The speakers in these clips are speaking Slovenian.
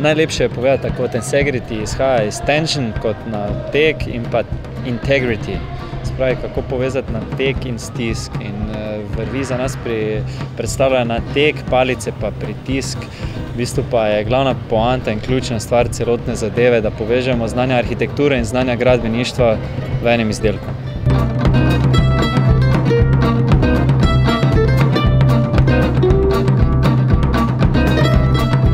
najlepše je povedati da integrity izhaja iz tension kot na tek in pa integrity. Spravi, kako povezati na tek in stisk. In uh, vrvi za nas pri, predstavlja na tek, palice pa pritisk. V bistvu pa je glavna poanta in ključna stvar celotne zadeve, da povežemo znanje arhitekture in znanje gradbeništva v enem izdelku.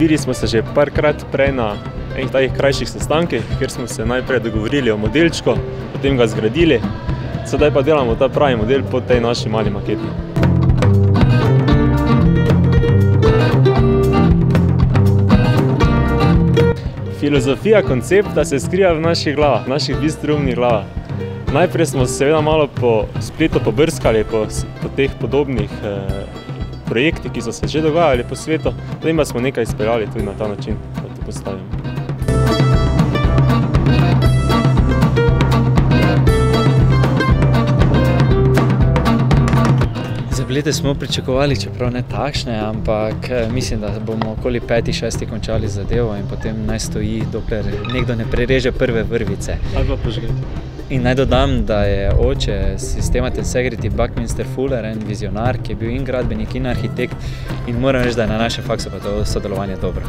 Videli smo se že parkrat prej na enih takih krajših sestankih, kjer smo se najprej dogovorili o modelčku, potem ga zgradili, sedaj pa delamo ta pravi model po tej naši mali maketi. Filozofija koncepta se skriva v naših glavah, v naših bistrumnih glavah. Najprej smo seveda malo po spletu pobrskali po, po teh podobnih eh, projektih, ki so se že dogajali po svetu, potem pa smo nekaj izpeljali tudi na ta način, da to postavimo. Zaplete smo pričakovali, čeprav ne takšne, ampak eh, mislim, da bomo okoli peti, šesti končali zadevo in potem naj stoji, dokler nekdo ne prereže prve vrvice. Ali pa požgeti. In naj dodam, da je oče sistema Tensegrity Buckminster Fuller, en vizionar, ki je bil in gradbenik in arhitekt in moram reči, da je na našem faksu pa to sodelovanje dobro.